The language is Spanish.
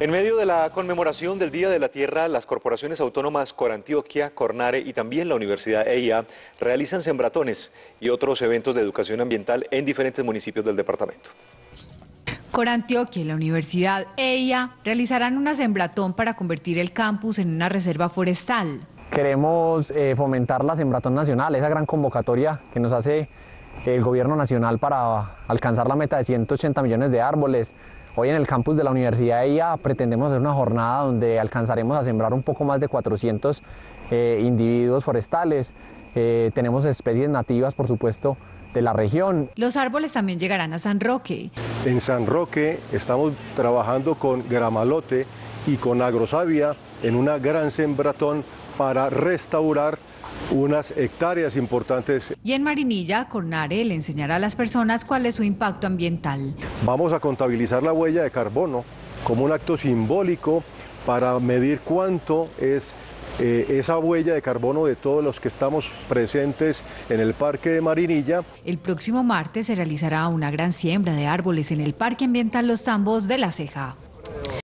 En medio de la conmemoración del Día de la Tierra, las corporaciones autónomas Corantioquia, Cornare y también la Universidad EIA realizan sembratones y otros eventos de educación ambiental en diferentes municipios del departamento. Corantioquia y la Universidad EIA realizarán una sembratón para convertir el campus en una reserva forestal. Queremos eh, fomentar la Sembratón Nacional, esa gran convocatoria que nos hace el gobierno nacional para alcanzar la meta de 180 millones de árboles, Hoy en el campus de la Universidad de IA pretendemos hacer una jornada donde alcanzaremos a sembrar un poco más de 400 eh, individuos forestales. Eh, tenemos especies nativas, por supuesto, de la región. Los árboles también llegarán a San Roque. En San Roque estamos trabajando con Gramalote y con Agrosavia en una gran sembratón para restaurar unas hectáreas importantes. Y en Marinilla, Cornare le enseñará a las personas cuál es su impacto ambiental. Vamos a contabilizar la huella de carbono como un acto simbólico para medir cuánto es eh, esa huella de carbono de todos los que estamos presentes en el Parque de Marinilla. El próximo martes se realizará una gran siembra de árboles en el Parque Ambiental Los Tambos de La Ceja.